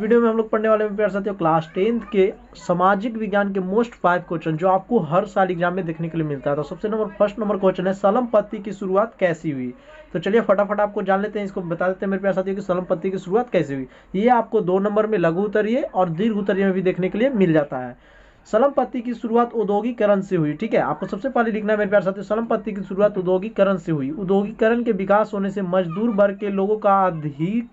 Video में हम लोग पढ़ने वाले हैं प्यार साथियों क्लास टेंथ के सामाजिक विज्ञान के मोस्ट फाइव क्वेश्चन जो आपको हर साल एग्ज़ाम में देखने के लिए मिलता है। तो सबसे नंबर फ़र्स्ट नंबर क्वेश्चन है, सलम पत्ती की शुरुआत कैसी हुई? तो चलिए फटाफट आपको जान लेते हैं, इसको बता देते हैं मेरे प्यार साथियों की सलम पत्ती की शुरुआत कैसे हुई। ये आपको दो नंबर में लघु उत्तरीय और दीर्घ उत्तरीय में भी देखने के लिए मिल जाता है। सलम पत्ती की शुरुआत औद्योगिकरण से हुई, ठीक है? आपको सबसे पहले लिखना है मेरे प्यार साथियों, सलम पत्ती की शुरुआत औद्योगिकरण से हुई। औद्योगिकरण के विकास होने से मजदूर वर्ग के लोगों का अधिक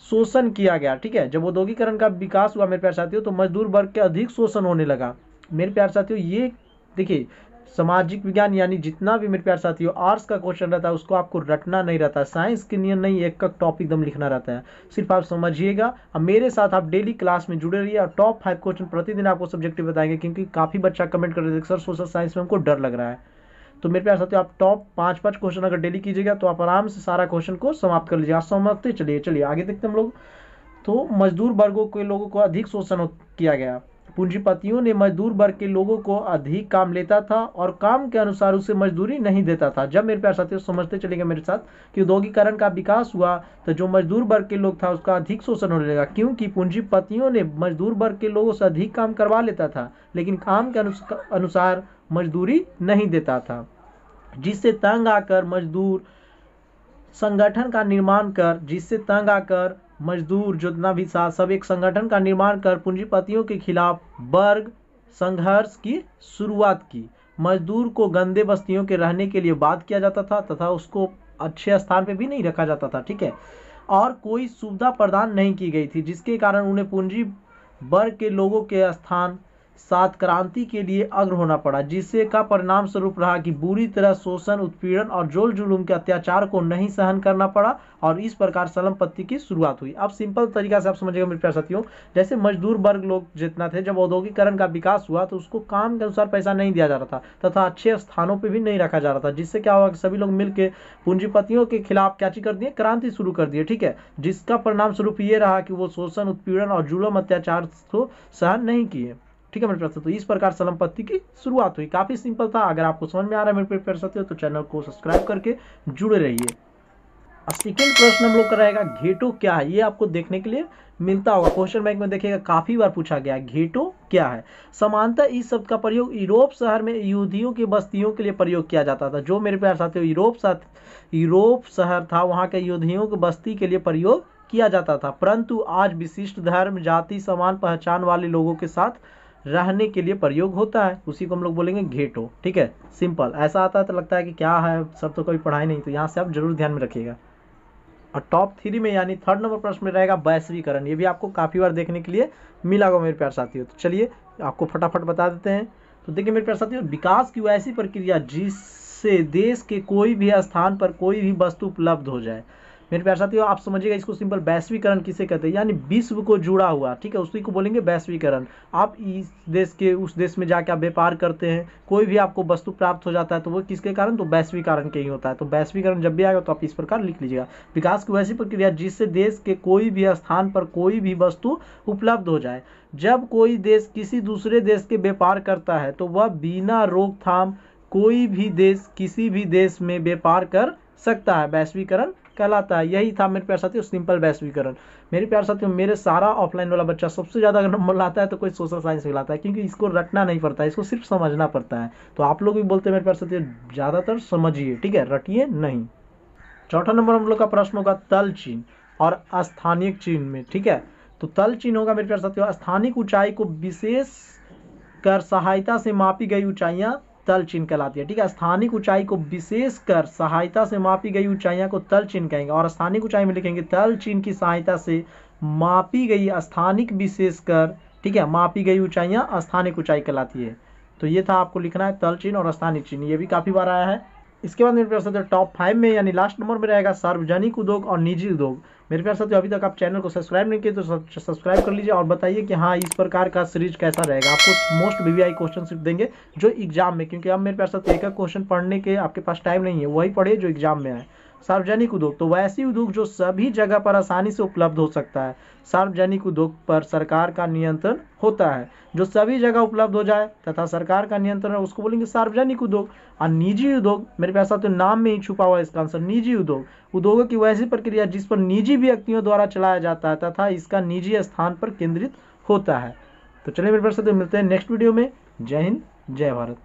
शोषण किया गया, ठीक है? जब औद्योगिकरण का विकास हुआ, मेरे प्यार साथियों तो मजदूर वर्ग के अधिक शोषण होने लगा। मेरे प्यार साथियों, ये देखिए, सामाजिक विज्ञान, यानी जितना भी मेरे प्यार साथियों, आर्ट्स का क्वेश्चन रहता है, उसको आपको रटना नहीं रहता, साइंस के नियम नहीं, एक का टॉपिक एकदम लिखना रहता है। सिर्फ़ आप समझिएगा और मेरे साथ आप डेली क्लास में जुड़े रहिए, और टॉप फाइव क्वेश्चन प्रतिदिन आपको सब्जेक्टिव बताएँगे, क्योंकि काफ़ी बच्चा कमेंट कर रहे थे सर सोशल साइंस में हमको डर लग रहा है। तो मेरे प्यार साथियों, आप टॉप पाँच पाँच क्वेश्चन अगर डेली कीजिएगा तो आप आराम से सारा क्वेश्चन को समाप्त कर लीजिएगा समझते चलिए चलिए, आगे देखते हम लोग। तो मजदूर वर्गों के लोगों को अधिक शोषण किया गया। पूंजीपतियों ने मजदूर वर्ग के लोगों को अधिक काम लेता था और काम के अनुसार उसे मजदूरी नहीं देता था। जब मेरे प्यार साथियों, समझते चलेंगे मेरे साथ कि औद्योगिकरण का विकास हुआ तो जो मजदूर वर्ग के लोग था, उसका अधिक शोषण होने लगा। क्योंकि पूंजीपतियों ने मजदूर वर्ग के लोगों से अधिक काम करवा लेता था, लेकिन काम के अनुसार मजदूरी नहीं देता था, जिससे तंग आकर मजदूर संगठन का निर्माण कर, जिससे तंग आकर मजदूर जितना भी साथ सब एक संगठन का निर्माण कर, पूंजीपतियों के खिलाफ वर्ग संघर्ष की शुरुआत की। मजदूर को गंदे बस्तियों के रहने के लिए बात किया जाता था, तथा उसको अच्छे स्थान पे भी नहीं रखा जाता था, ठीक है? और कोई सुविधा प्रदान नहीं की गई थी, जिसके कारण उन्हें पूंजी वर्ग के लोगों के स्थान साथ क्रांति के लिए अग्र होना पड़ा, जिससे का परिणाम स्वरूप रहा कि बुरी तरह शोषण, उत्पीड़न और जोल जुलूम के अत्याचार को नहीं सहन करना पड़ा और इस प्रकार सलम पत्ती की शुरुआत हुई। अब सिंपल तरीका से आप समझिएगा मेरे प्यार साथियों, जैसे मजदूर वर्ग लोग जितना थे, जब औद्योगिकरण का विकास हुआ तो उसको काम के अनुसार पैसा नहीं दिया जा रहा था तथा अच्छे स्थानों पर भी नहीं रखा जा रहा था, जिससे क्या हुआ कि सभी लोग मिलकर पूंजीपतियों के खिलाफ क्या कर दिए, क्रांति शुरू कर दिए, ठीक है? जिसका परिणाम स्वरूप ये रहा कि वो शोषण, उत्पीड़न और जुलम अत्याचार को सहन नहीं किए। ठीक है, मेरे प्यार तो इस प्रकार सलम पत्ती की शुरुआत हुई। काफ़ी सिंपल था। अगर आपको समझ में आ रहा है, मेरे प्यार साथियों तो चैनल को सब्सक्राइब करके जुड़े रहिए। सेकेंड प्रश्न हम लोग का रहेगा घेटो क्या है? ये आपको देखने के लिए मिलता होगा। क्वेश्चन बैंक में देखिएगा, काफ़ी बार पूछा गया है घेटो क्या है? समानता इस शब्द का प्रयोग यूरोप शहर में यहूदियों की बस्तियों के लिए प्रयोग किया जाता था। जो मेरे प्यार साथियों, यूरोप यूरोप शहर था, वहाँ के यहूदियों की बस्ती के लिए प्रयोग किया जाता था। परंतु आज विशिष्ट धर्म, जाति, समान पहचान वाले लोगों के साथ रहने के लिए प्रयोग होता है, उसी को हम लोग बोलेंगे घेटो। ठीक है? सिंपल ऐसा आता है तो लगता है कि क्या है, सब तो कोई पढ़ाई नहीं तो यहाँ से आप ज़रूर ध्यान में रखिएगा। और टॉप थ्री में यानी थर्ड नंबर प्रश्न में रहेगा वैश्वीकरण। ये भी आपको काफ़ी बार देखने के लिए मिला होगा मेरे प्यार साथियों। तो चलिए, आपको फटाफट बता देते हैं। तो देखिए मेरे प्यार साथियों, विकास की ऐसी प्रक्रिया जिससे देश के कोई भी स्थान पर कोई भी वस्तु उपलब्ध हो जाए। मेरे प्यार साथियों, आप समझिएगा इसको सिंपल वैश्वीकरण किसे कहते हैं? यानी विश्व को जुड़ा हुआ, ठीक है? उसी को बोलेंगे वैश्वीकरण आप इस देश के, उस देश में जाके आप व्यापार करते हैं, कोई भी आपको वस्तु प्राप्त हो जाता है तो वो किसके कारण? तो वैश्वीकरण के ही होता है। तो वैश्वीकरण जब भी आएगा तो आप इस प्रकार लिख लीजिएगा। विकास की वैसी प्रक्रिया जिससे देश के कोई भी स्थान पर कोई भी वस्तु उपलब्ध हो जाए। जब कोई देश किसी दूसरे देश के व्यापार करता है तो वह बिना रोकथाम कोई भी देश, किसी भी देश में व्यापार कर सकता है। वैश्वीकरण कहलाता है। यही था मेरे प्यार साथियों सिंपल वैश्वीकरण मेरे प्यार साथियों, मेरे सारा ऑफलाइन वाला बच्चा सबसे ज़्यादा अगर नंबर लाता है तो कोई सोशल साइंस में लाता है, क्योंकि इसको रटना नहीं पड़ता है, इसको सिर्फ़ समझना पड़ता है। तो आप लोग भी बोलते हैं मेरे प्यार साथियों, ज़्यादातर समझिए, ठीक है? रटिए नहीं। चौथा नंबर हम लोग का प्रश्न होगा तल चिन्ह और स्थानीय चिन्ह में, ठीक है? तो तल चिन्ह होगा मेरे प्यार साथियों, स्थानिक ऊंचाई को विशेष कर सहायता से मापी गई ऊंचाइयाँ तल चिन्ह कहलाती है। ठीक है, स्थानिक ऊंचाई को विशेष कर सहायता से मापी गई ऊंचाइयाँ को तल चिन्ह कहेंगे और स्थानिक ऊंचाई में लिखेंगे तल चिन्ह की सहायता से मापी गई स्थानिक विशेष कर ठीक है, मापी गई ऊंचाइयाँ स्थानिक ऊंचाई कहलाती है। तो ये था आपको लिखना है तल चिन्ह और स्थानिक चिन्ह, ये भी काफ़ी बार आया है। इसके बाद मेरे साथियों टॉप फाइव में यानी लास्ट नंबर में रहेगा सार्वजनिक उद्योग और निजी उद्योग। मेरे प्यार साथियों, अभी तक आप चैनल को सब्सक्राइब नहीं किए तो सब्सक्राइब कर लीजिए और बताइए कि हाँ इस प्रकार का सीरीज़ कैसा रहेगा। आपको मोस्ट वीवीआई क्वेश्चन सिर्फ़ देंगे जो एग्ज़ाम में, क्योंकि अब मेरे प्यार साथियों एक क्वेश्चन पढ़ने के आपके पास टाइम नहीं है, वही पढ़े जो एग्ज़ाम में आए। सार्वजनिक उद्योग तो वैसी उद्योग जो सभी जगह पर आसानी से उपलब्ध हो सकता है। सार्वजनिक उद्योग पर सरकार का नियंत्रण होता है, जो सभी जगह उपलब्ध हो जाए, तथा सरकार का नियंत्रण है, उसको बोलेंगे सार्वजनिक उद्योग। और निजी उद्योग, मेरे पास तो नाम में ही छुपा हुआ है इसका आंसर, निजी उद्योग। उद्योगों की वैसी प्रक्रिया जिस पर निजी व्यक्तियों द्वारा चलाया जाता है तथा इसका निजी स्थान पर केंद्रित होता है। तो चलिए मेरे प्रश्न मिलते हैं नेक्स्ट वीडियो में। जय हिंद, जय भारत।